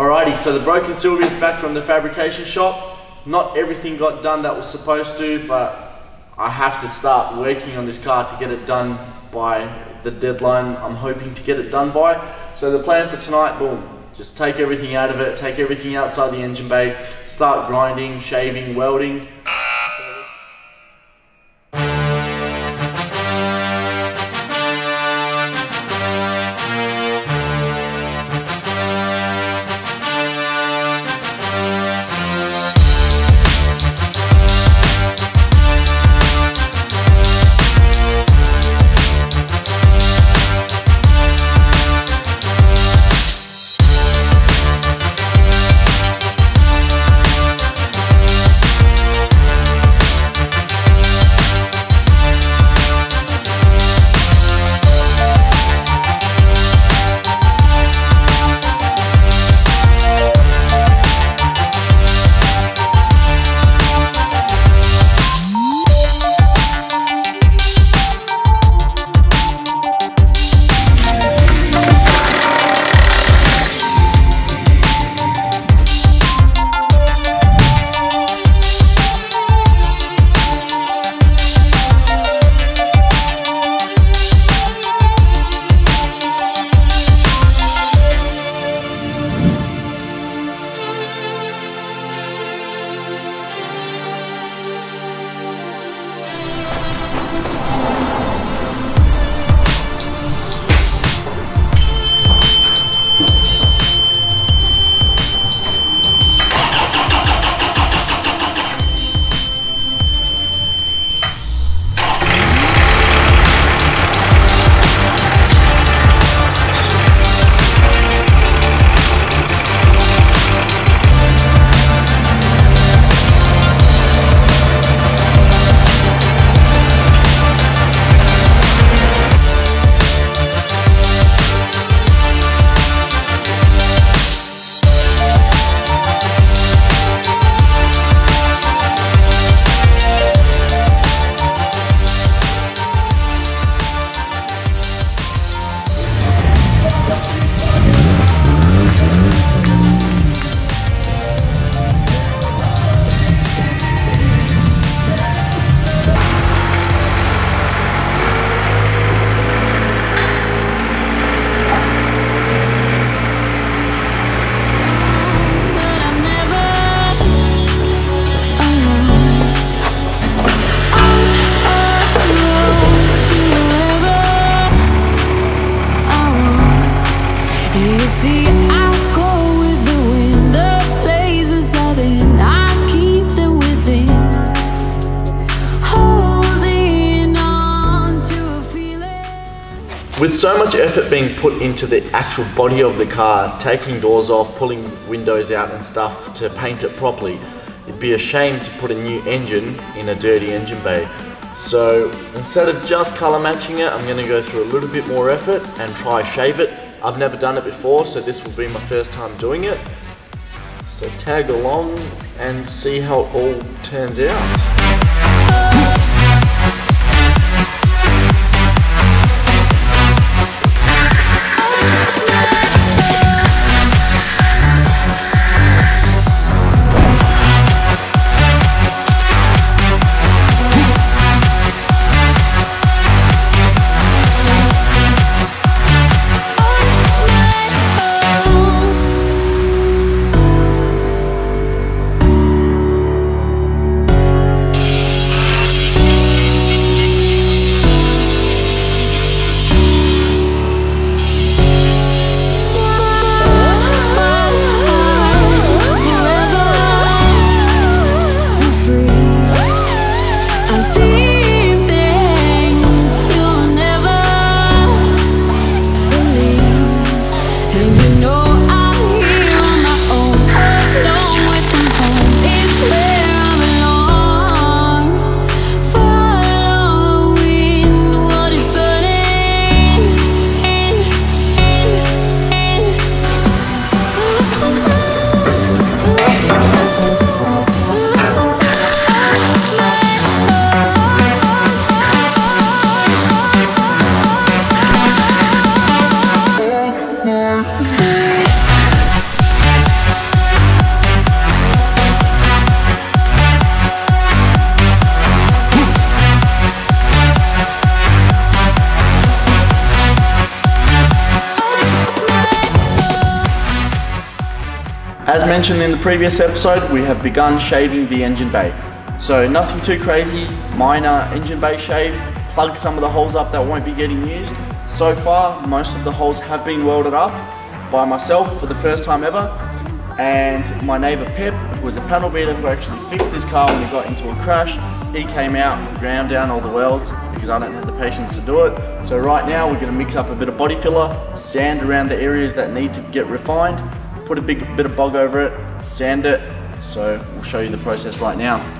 Alrighty, so the broken Silvia's back from the fabrication shop. Not everything got done that was supposed to, but I have to start working on this car to get it done by the deadline I'm hoping to get it done by. So the plan for tonight, boom, just take everything out of it, take everything outside the engine bay, start grinding, shaving, welding, With so much effort being put into the actual body of the car, taking doors off, pulling windows out and stuff to paint it properly, it'd be a shame to put a new engine in a dirty engine bay. So instead of just color matching it, I'm gonna go through a little bit more effort and try shave it. I've never done it before, so this will be my first time doing it. So tag along and see how it all turns out. As mentioned in the previous episode, we have begun shaving the engine bay. So nothing too crazy, minor engine bay shave, plug some of the holes up that won't be getting used. So far, most of the holes have been welded up by myself for the first time ever. And my neighbor Pip, who was a panel beater who actually fixed this car when we got into a crash, he came out, and ground down all the welds because I don't have the patience to do it. So right now we're gonna mix up a bit of body filler, sand around the areas that need to get refined, put a big bit of bog over it, sand it. So we'll show you the process right now.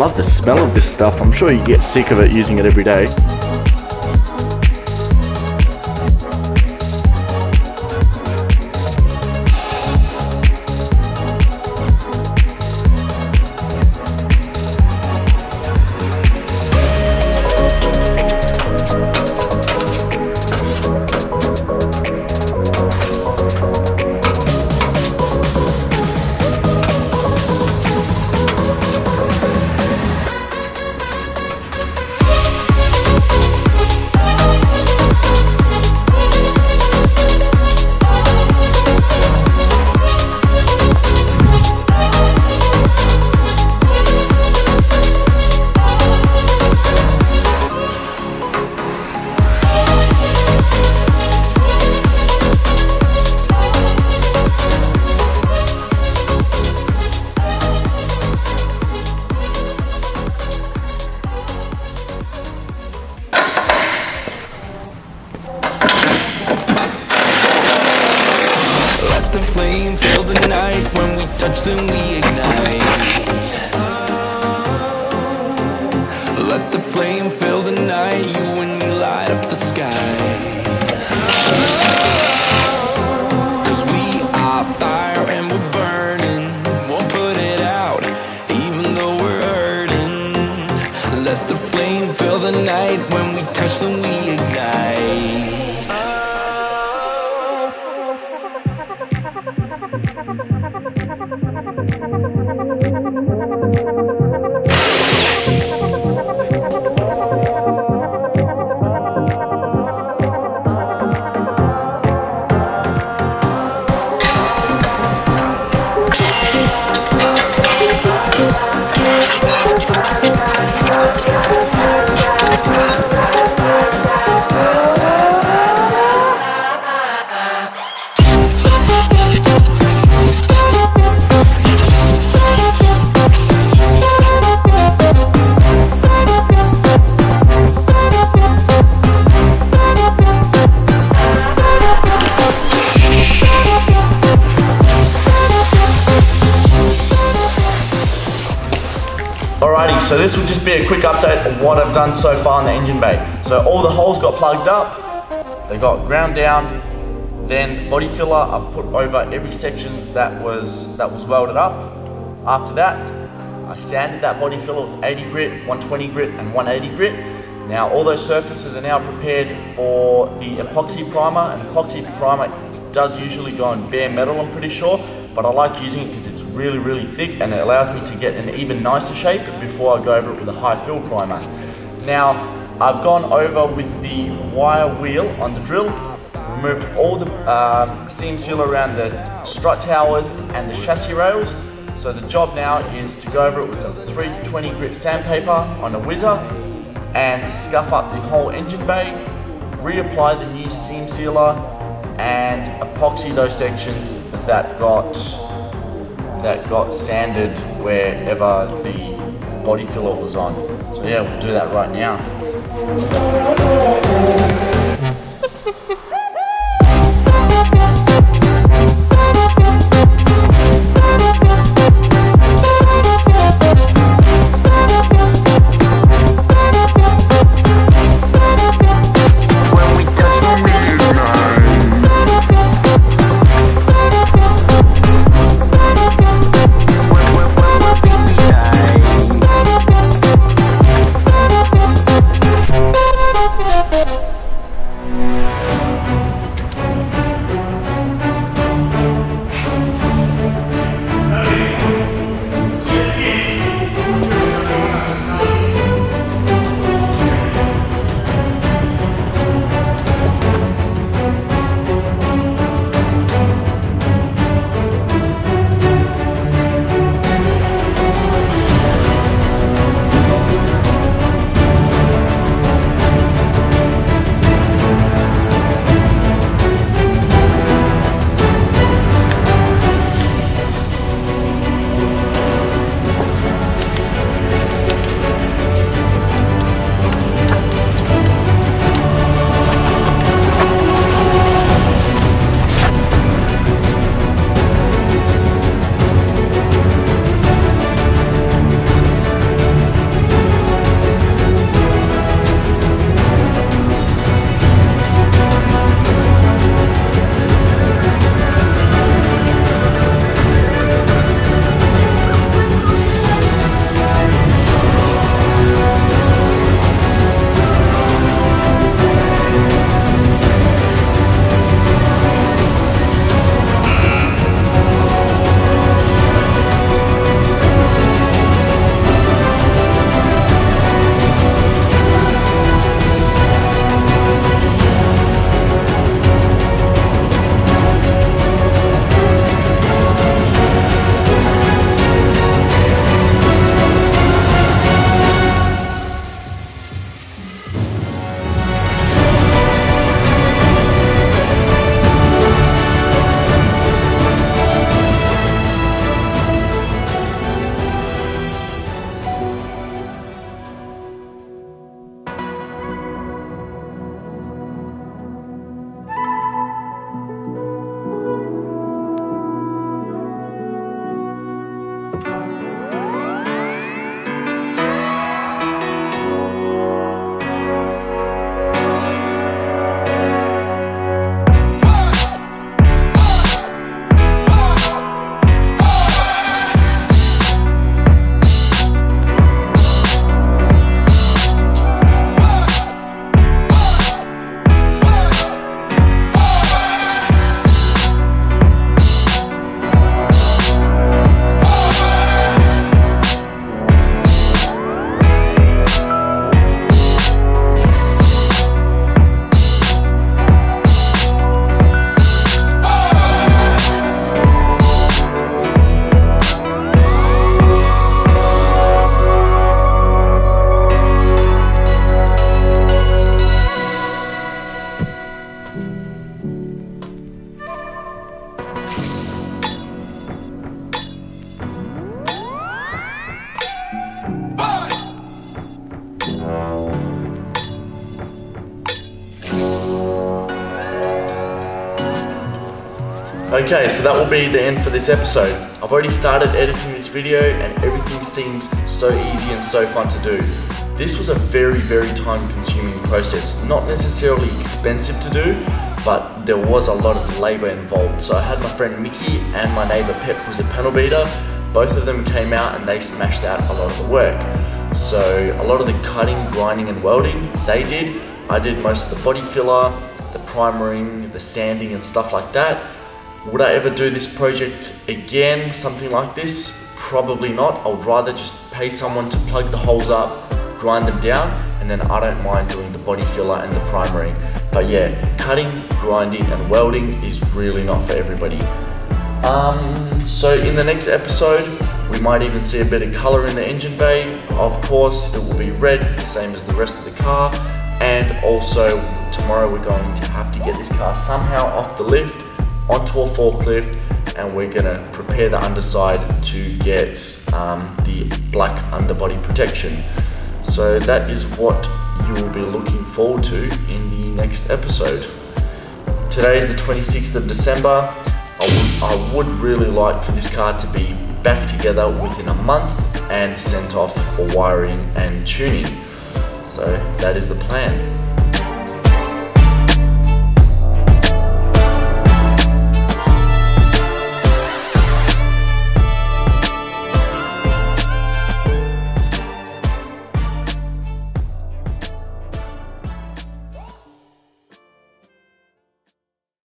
Love the smell of this stuff. I'm sure you get sick of it using it every day. We we so this will just be a quick update of what I've done so far in the engine bay. So all the holes got plugged up, they got ground down, then body filler I've put over every sections that was that was welded up. After that, I sanded that body filler with 80 grit, 120 grit, and 180 grit. Now all those surfaces are now prepared for the epoxy primer, and epoxy primer does usually go on bare metal, I'm pretty sure, but I like using it because it's really, really thick and it allows me to get an even nicer shape before I go over it with a high fill primer. Now, I've gone over with the wire wheel on the drill, removed all the um, seam seal around the strut towers and the chassis rails. So the job now is to go over it with some 320 grit sandpaper on a whizzer and scuff up the whole engine bay, reapply the new seam sealer and epoxy those sections that got that got sanded wherever the body filler was on. So yeah, we'll do that right now. Okay, so that will be the end for this episode. I've already started editing this video and everything seems so easy and so fun to do. This was a very, very time consuming process. Not necessarily expensive to do, but there was a lot of labor involved. So I had my friend Mickey and my neighbor Pep, who's a panel beater. Both of them came out and they smashed out a lot of the work. So a lot of the cutting, grinding and welding they did. I did most of the body filler, the primering, the sanding and stuff like that. Would I ever do this project again, something like this? Probably not. I would rather just pay someone to plug the holes up, grind them down, and then I don't mind doing the body filler and the primary. But yeah, cutting, grinding, and welding is really not for everybody. Um, so in the next episode, we might even see a bit of color in the engine bay. Of course, it will be red, same as the rest of the car. And also, tomorrow we're going to have to get this car somehow off the lift onto a forklift and we're gonna prepare the underside to get um, the black underbody protection. So that is what you will be looking forward to in the next episode. Today is the 26th of December. I would, I would really like for this car to be back together within a month and sent off for wiring and tuning. So that is the plan.